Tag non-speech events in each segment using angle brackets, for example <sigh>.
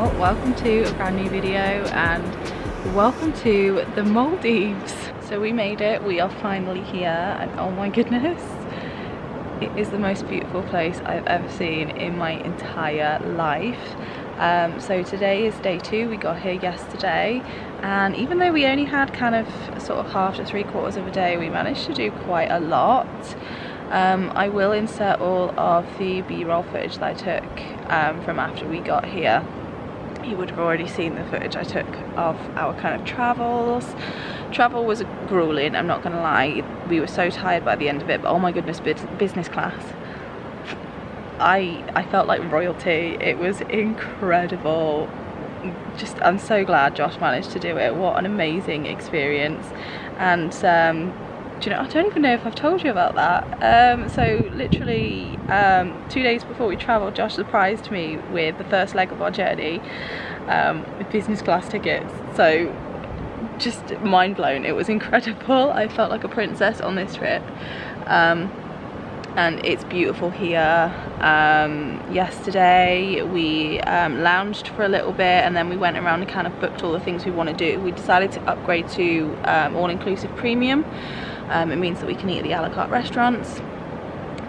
channel. Welcome to a brand new video and welcome to the Maldives. So we made it, we are finally here and oh my goodness, it is the most beautiful place I've ever seen in my entire life. Um, so today is day two, we got here yesterday and even though we only had kind of sort of half to three quarters of a day, we managed to do quite a lot. Um, I will insert all of the b-roll footage that I took um, from after we got here. You would have already seen the footage I took of our kind of travels. Travel was grueling, I'm not gonna lie. We were so tired by the end of it, but oh my goodness, business class I, I felt like royalty. It was incredible. Just, I'm so glad Josh managed to do it. What an amazing experience. And um, do you know, I don't even know if I've told you about that. Um, so literally um, two days before we travelled, Josh surprised me with the first leg of our journey um, with business class tickets. So just mind blown. It was incredible. <laughs> I felt like a princess on this trip. Um, and it's beautiful here. Um, yesterday we um, lounged for a little bit and then we went around and kind of booked all the things we want to do. We decided to upgrade to all-inclusive premium. Um, it means that we can eat at the a la carte restaurants.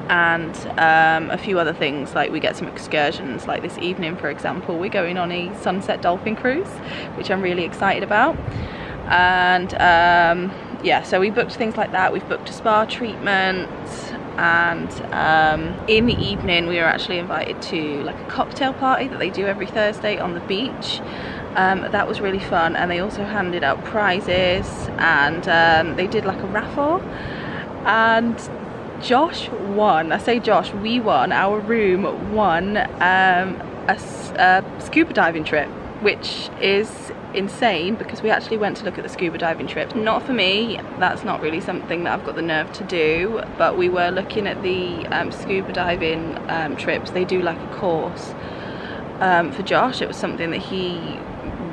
And um, a few other things like we get some excursions like this evening for example we're going on a sunset dolphin cruise which I'm really excited about. And um, yeah so we booked things like that. We've booked a spa treatment. And um, in the evening we were actually invited to like a cocktail party that they do every Thursday on the beach um, that was really fun and they also handed out prizes and um, they did like a raffle and Josh won I say Josh we won our room won um, a, a scuba diving trip which is insane because we actually went to look at the scuba diving trip. Not for me, that's not really something that I've got the nerve to do, but we were looking at the um, scuba diving um, trips. They do like a course um, for Josh. It was something that he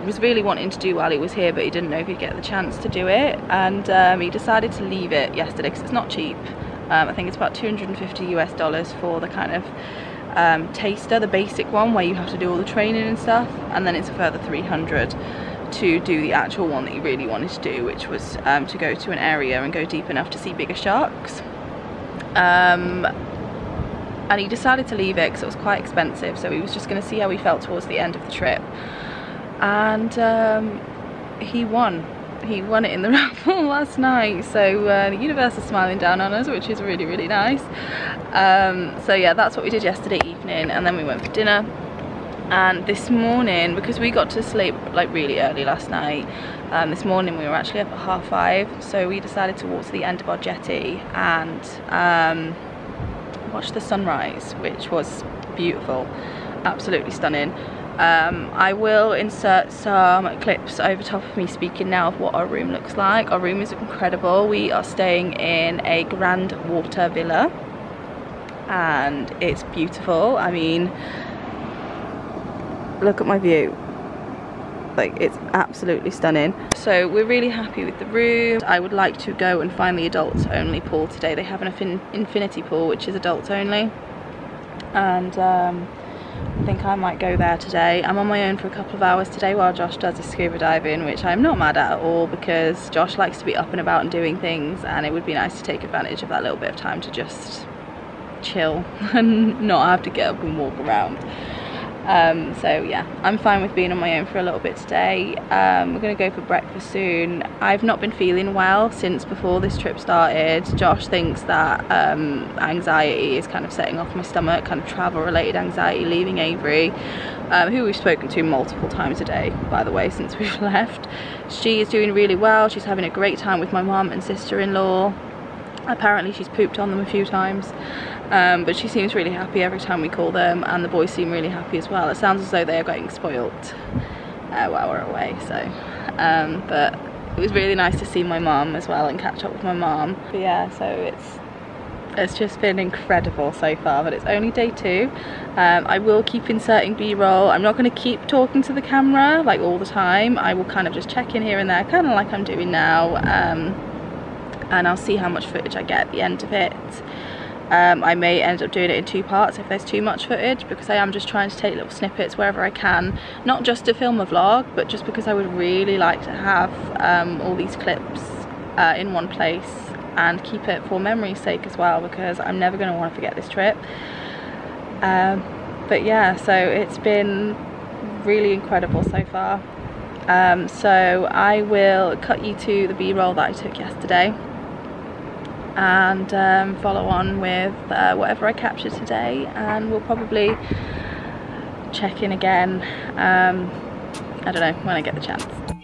was really wanting to do while he was here, but he didn't know if he'd get the chance to do it. And um, he decided to leave it yesterday because it's not cheap. Um, I think it's about 250 US dollars for the kind of um, taster, the basic one where you have to do all the training and stuff, and then it's a further 300 to do the actual one that he really wanted to do, which was um, to go to an area and go deep enough to see bigger sharks. Um, and he decided to leave it because it was quite expensive, so he was just going to see how he felt towards the end of the trip. And um, he won. He won it in the <laughs> raffle last night, so uh, the universe is smiling down on us, which is really, really nice. Um, so yeah, that's what we did yesterday evening, and then we went for dinner. And this morning because we got to sleep like really early last night um, this morning we were actually up at half five. So we decided to walk to the end of our jetty and um, watch the sunrise which was beautiful. Absolutely stunning um, I will insert some clips over top of me speaking now of what our room looks like. Our room is incredible. We are staying in a grand water villa and it's beautiful. I mean look at my view. Like it's absolutely stunning. So we're really happy with the room. I would like to go and find the adults only pool today. They have an infinity pool which is adults only. And um, I think I might go there today. I'm on my own for a couple of hours today while Josh does his scuba diving, which I'm not mad at at all because Josh likes to be up and about and doing things and it would be nice to take advantage of that little bit of time to just chill <laughs> and not have to get up and walk around. Um, so yeah, I'm fine with being on my own for a little bit today. Um, we're gonna go for breakfast soon. I've not been feeling well since before this trip started. Josh thinks that um, anxiety is kind of setting off my stomach, kind of travel related anxiety leaving Avery, um, who we've spoken to multiple times a day, by the way, <laughs> since we've left. She is doing really well. She's having a great time with my mum and sister-in-law. Apparently she's pooped on them a few times um, but she seems really happy every time we call them and the boys seem really happy as well. It sounds as though they are getting spoilt uh, while we're away so um, but it was really nice to see my mum as well and catch up with my mum. But yeah so it's it's just been incredible so far but it's only day two um, I will keep inserting b-roll I'm not going to keep talking to the camera like all the time I will kind of just check in here and there kind of like I'm doing now um, and I'll see how much footage I get at the end of it um, I may end up doing it in two parts if there's too much footage because I am just trying to take little snippets wherever I can. Not just to film a vlog but just because I would really like to have um, all these clips uh, in one place and keep it for memory's sake as well because I'm never going to want to forget this trip. Um, but yeah so it's been really incredible so far. Um, so I will cut you to the b-roll that I took yesterday and um, follow on with uh, whatever I capture today and we'll probably check in again um, I don't know when I get the chance.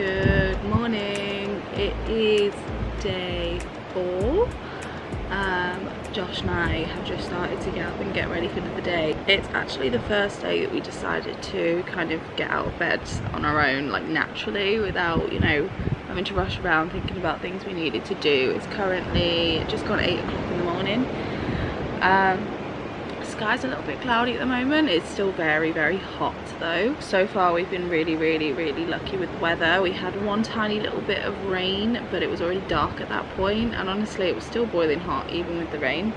Good morning. It is day four. Um, Josh and I have just started to get up and get ready for the day. It's actually the first day that we decided to kind of get out of bed on our own, like naturally, without, you know, having to rush around thinking about things we needed to do. It's currently just gone 8 o'clock in the morning. Um, sky's a little bit cloudy at the moment. It's still very very hot though. So far we've been really really really lucky with the weather. We had one tiny little bit of rain but it was already dark at that point and honestly it was still boiling hot even with the rain.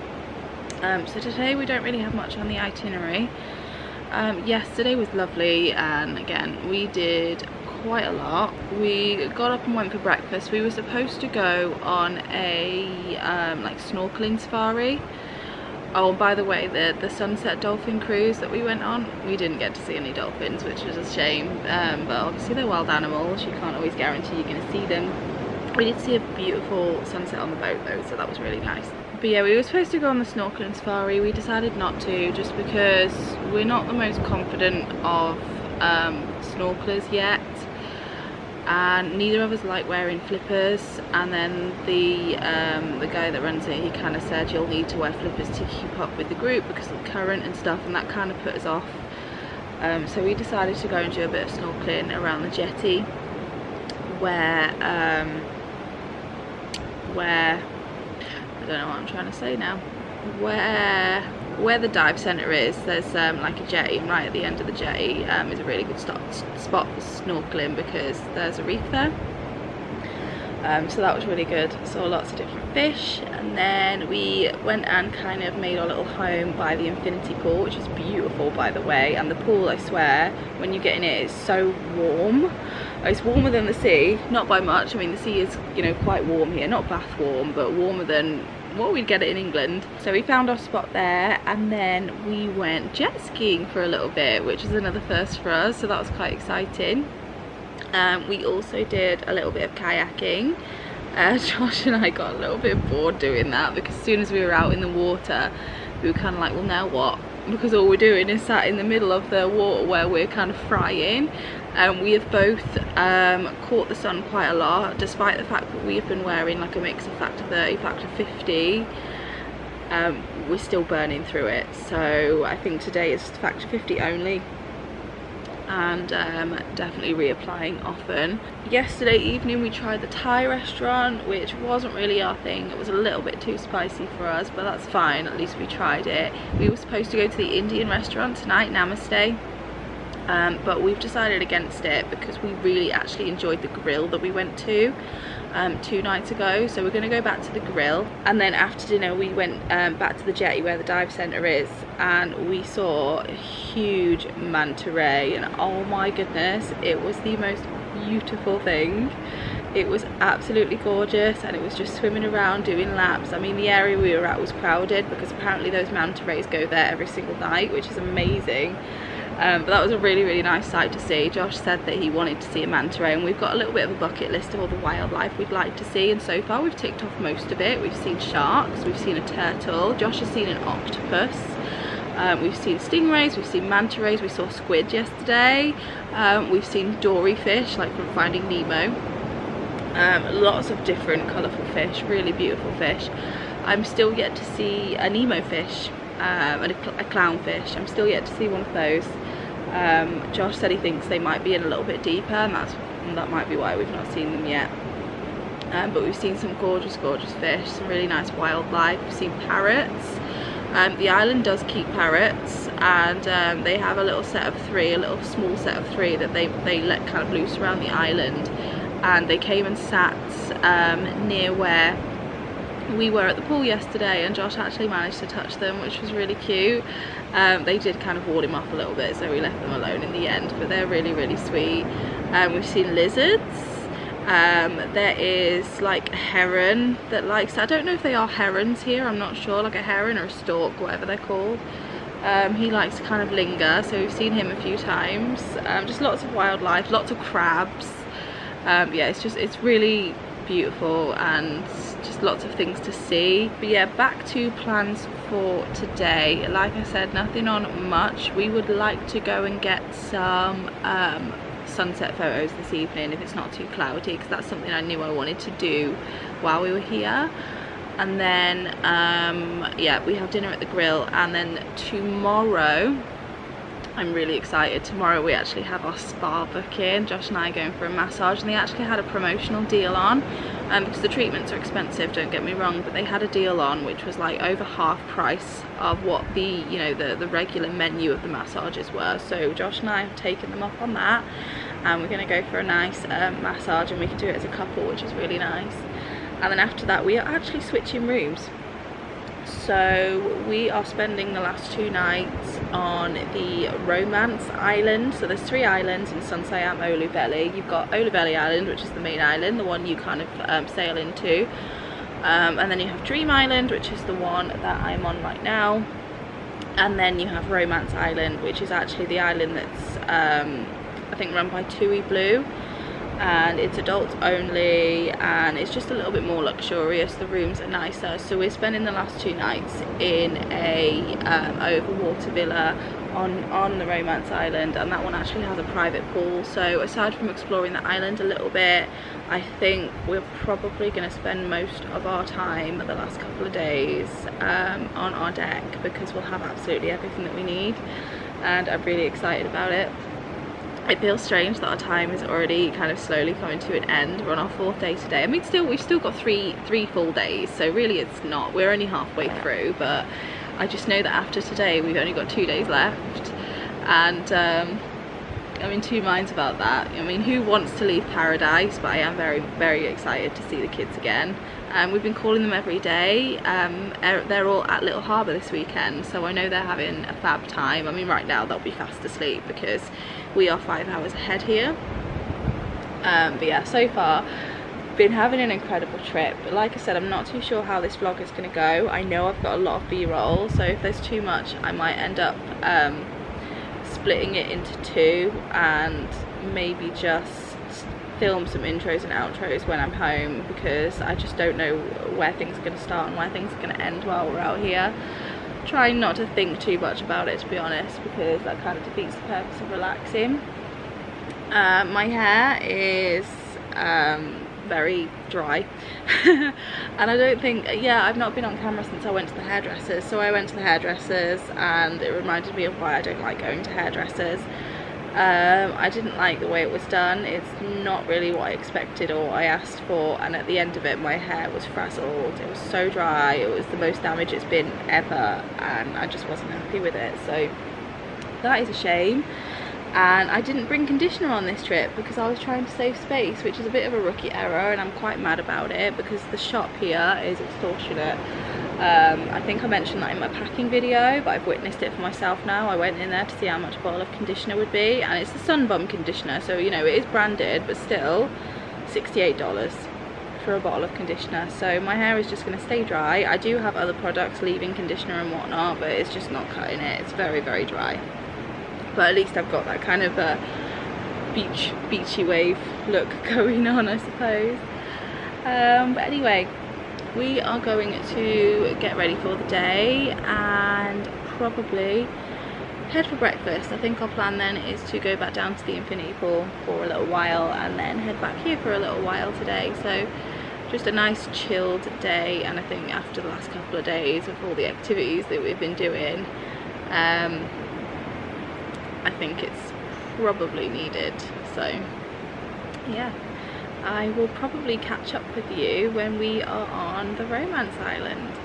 Um, so today we don't really have much on the itinerary. Um, yesterday was lovely and again we did quite a lot. We got up and went for breakfast. We were supposed to go on a um, like snorkeling safari Oh, by the way, the, the sunset dolphin cruise that we went on, we didn't get to see any dolphins, which was a shame. Um, but obviously they're wild animals, you can't always guarantee you're going to see them. We did see a beautiful sunset on the boat though, so that was really nice. But yeah, we were supposed to go on the snorkeling safari. We decided not to, just because we're not the most confident of um, snorkelers yet and neither of us like wearing flippers. And then the um, the guy that runs it he kind of said you'll need to wear flippers to keep up with the group because of the current and stuff and that kind of put us off. Um, so we decided to go and do a bit of snorkeling around the jetty where um, where I don't know what I'm trying to say now where where the dive centre is there's um, like a jetty and right at the end of the jetty um, is a really good stop, spot for snorkeling because there's a reef there. Um, so that was really good. Saw lots of different fish and then we went and kind of made our little home by the infinity pool which is beautiful by the way. And the pool I swear when you get in it, it is so warm. It's warmer than the sea not by much. I mean the sea is you know quite warm here not bath warm but warmer than what we'd get it in England. So we found our spot there and then we went jet skiing for a little bit, which is another first for us. So that was quite exciting. Um, we also did a little bit of kayaking. Uh, <laughs> Josh and I got a little bit bored doing that because as soon as we were out in the water, we were kind of like, well now what? Because all we're doing is sat in the middle of the water where we're kind of frying um, we have both um, caught the sun quite a lot despite the fact that we have been wearing like a mix of factor 30 factor 50 um, we're still burning through it. So I think today is factor 50 only. And um, definitely reapplying often. Yesterday evening we tried the Thai restaurant which wasn't really our thing, it was a little bit too spicy for us but that's fine, at least we tried it. We were supposed to go to the Indian restaurant tonight, Namaste um, but we've decided against it because we really actually enjoyed the grill that we went to um, two nights ago. So we're going to go back to the grill. And then after dinner we went um, back to the jetty where the dive centre is and we saw a huge manta ray. And oh my goodness it was the most beautiful thing. It was absolutely gorgeous and it was just swimming around doing laps. I mean the area we were at was crowded because apparently those manta rays go there every single night which is amazing um, but that was a really really nice sight to see. Josh said that he wanted to see a manta ray and we've got a little bit of a bucket list of all the wildlife we'd like to see and so far we've ticked off most of it. We've seen sharks we've seen a turtle Josh has seen an octopus um, we've seen stingrays, we've seen manta rays, we saw squid yesterday, um, we've seen dory fish like from Finding Nemo, um, lots of different colourful fish, really beautiful fish. I'm still yet to see a Nemo fish um, and a, cl a clownfish, I'm still yet to see one of those. Um, Josh said he thinks they might be in a little bit deeper and that's that might be why we've not seen them yet. Um, but we've seen some gorgeous, gorgeous fish, some really nice wildlife. We've seen parrots. Um, the island does keep parrots and um, they have a little set of three, a little small set of three that they, they let kind of loose around the island. And they came and sat um, near where we were at the pool yesterday and Josh actually managed to touch them which was really cute. Um, they did kind of ward him off a little bit so we left them alone in the end but they're really really sweet. Um, we've seen lizards. Um, there is like a heron that likes I don't know if they are herons here I'm not sure like a heron or a stork whatever they're called. Um, he likes to kind of linger so we've seen him a few times. Um, just lots of wildlife lots of crabs. Um, yeah it's just it's really beautiful and lots of things to see. But yeah back to plans for today. Like I said nothing on much. We would like to go and get some um, sunset photos this evening if it's not too cloudy because that's something I knew I wanted to do while we were here. And then um, yeah we have dinner at the grill. And then tomorrow I'm really excited. Tomorrow we actually have our spa booking. Josh and I are going for a massage and they actually had a promotional deal on um, because the treatments are expensive don't get me wrong but they had a deal on which was like over half price of what the you know the the regular menu of the massages were. So Josh and I have taken them up on that and we're going to go for a nice um, massage and we can do it as a couple which is really nice. And then after that we are actually switching rooms so we are spending the last two nights on the romance island. So there's three islands in Sun Siyam Olhuveli you've got Olhuveli Island which is the main island the one you kind of um, sail into. Um, and then you have Dream Island which is the one that I'm on right now. And then you have Romance Island which is actually the island that's um, I think run by TUI Blue and it's adults only and it's just a little bit more luxurious. The rooms are nicer. So we're spending the last two nights in a um, overwater villa on on the romance island and that one actually has a private pool. So aside from exploring the island a little bit i think we're probably going to spend most of our time the last couple of days um, on our deck because we'll have absolutely everything that we need and i'm really excited about it it feels strange that our time is already kind of slowly coming to an end we're on our fourth day today i mean still we've still got three three full days so really it's not we're only halfway through but i just know that after today we've only got two days left and um, I'm in two minds about that. I mean, who wants to leave paradise? But I am very, very excited to see the kids again. Um, we've been calling them every day. Um, er, they're all at Little Harbour this weekend, so I know they're having a fab time. I mean, right now they'll be fast asleep because we are five hours ahead here. Um, but yeah, so far, been having an incredible trip. But like I said, I'm not too sure how this vlog is going to go. I know I've got a lot of B-roll, so if there's too much, I might end up um, splitting it into two and maybe just film some intros and outros when I'm home because I just don't know where things are going to start and where things are going to end while we're out here. Trying not to think too much about it to be honest because that kind of defeats the purpose of relaxing. Uh, my hair is um, very dry <laughs> and I don't think yeah I've not been on camera since I went to the hairdressers so I went to the hairdressers and it reminded me of why I don't like going to hairdressers um, I didn't like the way it was done. It's not really what I expected or I asked for and at the end of it my hair was frazzled. It was so dry. It was the most damage it's been ever and I just wasn't happy with it. So that is a shame. And I didn't bring conditioner on this trip because I was trying to save space which is a bit of a rookie error and I'm quite mad about it because the shop here is extortionate um, I think I mentioned that in my packing video but I've witnessed it for myself now. I went in there to see how much a bottle of conditioner would be and it's the Sun Bum conditioner so you know it is branded but still $68 for a bottle of conditioner. So my hair is just going to stay dry. I do have other products leaving conditioner and whatnot but it's just not cutting it. It's very very dry. But at least I've got that kind of a beach beachy wave look <laughs> going on I suppose. Um, but anyway we are going to get ready for the day and probably head for breakfast. I think our plan then is to go back down to the infinity pool for a little while and then head back here for a little while today. So just a nice chilled day and I think after the last couple of days of all the activities that we've been doing um, I think it's probably needed. So yeah I will probably catch up with you when we are on the romance island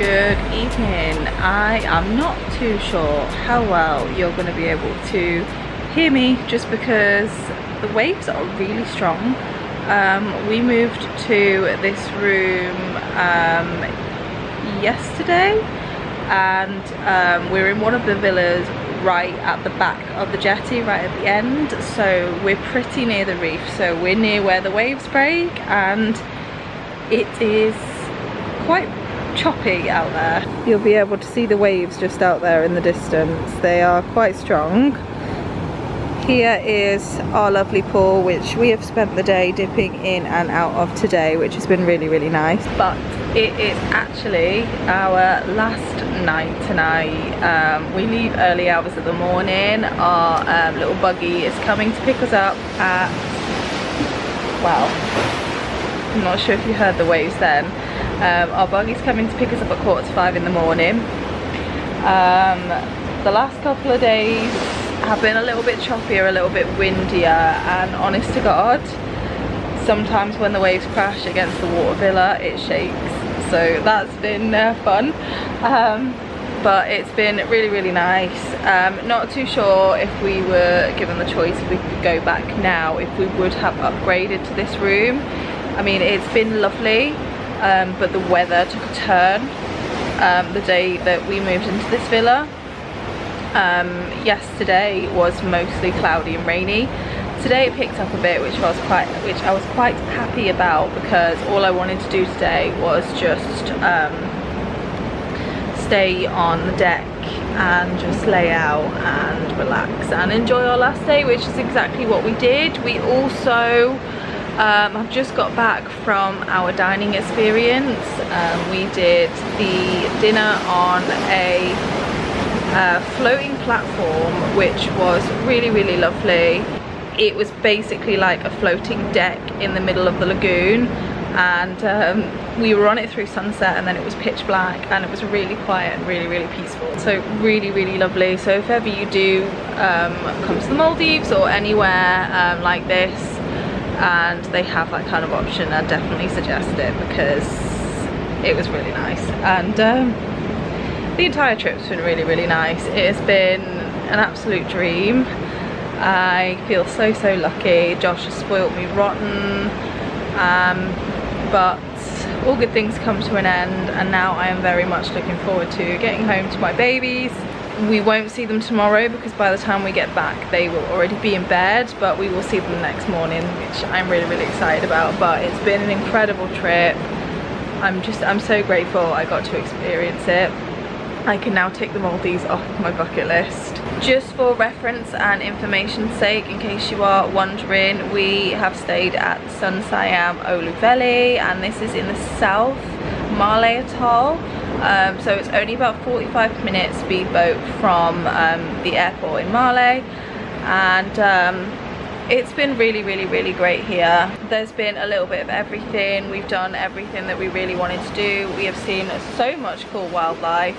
good evening. I am not too sure how well you're going to be able to hear me just because the waves are really strong. Um, we moved to this room um, yesterday and um, we're in one of the villas right at the back of the jetty right at the end so we're pretty near the reef so we're near where the waves break and it is quite choppy out there. You'll be able to see the waves just out there in the distance. They are quite strong. Here is our lovely pool which we have spent the day dipping in and out of today which has been really really nice. But it is actually our last night tonight. Um, we leave early hours of the morning. Our um, little buggy is coming to pick us up at, well, I'm not sure if you heard the waves then. Um, our buggy's coming to pick us up at quarter to five in the morning. Um, the last couple of days have been a little bit choppier, a little bit windier, and honest to God, sometimes when the waves crash against the water villa, it shakes. So that's been uh, fun. Um, but it's been really really nice um, not too sure if we were given the choice if we could go back now if we would have upgraded to this room I mean it's been lovely um, but the weather took a turn um, the day that we moved into this villa. Um, yesterday was mostly cloudy and rainy. Today it picked up a bit, which was quite, which I was quite happy about because all I wanted to do today was just um, stay on the deck and just lay out and relax and enjoy our last day, which is exactly what we did. We also um, I've just got back from our dining experience. Um, we did the dinner on a uh, floating platform which was really really lovely. It was basically like a floating deck in the middle of the lagoon and um, we were on it through sunset and then it was pitch black and it was really quiet and really really peaceful so really really lovely so if ever you do um, come to the Maldives or anywhere um, like this and they have that kind of option I definitely suggest it because it was really nice. And um, the entire trip's been really really nice. It has been an absolute dream. I feel so so lucky. Josh has spoilt me rotten. Um, but all good things come to an end and now I am very much looking forward to getting home to my babies we won't see them tomorrow because by the time we get back they will already be in bed but we will see them the next morning which I'm really really excited about. But it's been an incredible trip. I'm just I'm so grateful I got to experience it. I can now take the Maldives off my bucket list. Just for reference and information's sake, in case you are wondering, we have stayed at Sun Siyam Olhuveli and this is in the south, Malé Atoll um, so it's only about 45 minutes speedboat from um, the airport in Malé and um, it's been really really really great here. There's been a little bit of everything. We've done everything that we really wanted to do. We have seen so much cool wildlife.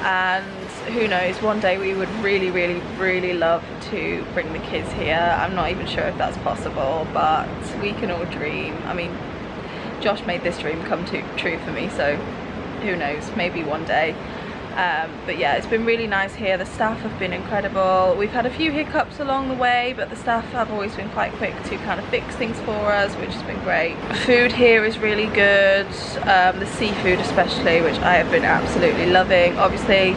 And who knows one day we would really really really love to bring the kids here. I'm not even sure if that's possible but we can all dream. I mean josh made this dream come to, true for me so who knows, maybe one day. Um, but yeah, it's been really nice here. The staff have been incredible. We've had a few hiccups along the way, but the staff have always been quite quick to kind of fix things for us, which has been great. Food here is really good, um, the seafood especially, which I have been absolutely loving. Obviously,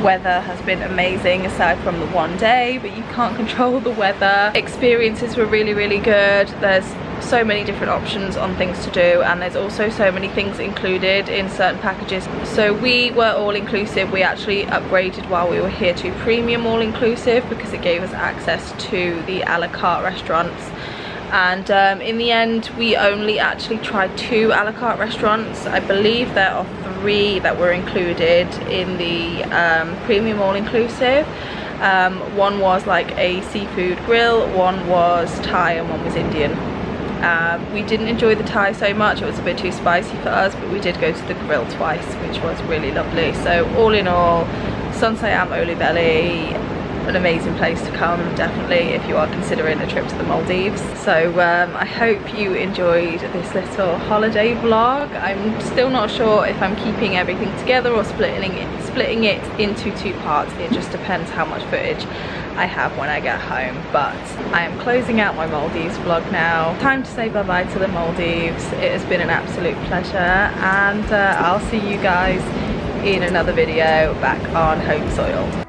weather has been amazing aside from the one day, but you can't <laughs> control the weather. Experiences were really, really good. There's so many different options on things to do and there's also so many things included in certain packages. So we were all inclusive. We actually upgraded while we were here to premium all inclusive because it gave us access to the a la carte restaurants. And um, in the end we only actually tried two a la carte restaurants. I believe there are three that were included in the um, premium all inclusive. Um, one was like a seafood grill one was Thai and one was Indian um, we didn't enjoy the Thai so much, it was a bit too spicy for us, but we did go to the grill twice, which was really lovely. So all in all, Sun Siyam Olhuveli, an amazing place to come definitely if you are considering a trip to the Maldives. So um, I hope you enjoyed this little holiday vlog. I'm still not sure if I'm keeping everything together or splitting it, splitting it into two parts. It just depends how much footage I have when I get home but I am closing out my Maldives vlog now. Time to say bye bye to the Maldives. It has been an absolute pleasure and uh, I'll see you guys in another video back on home soil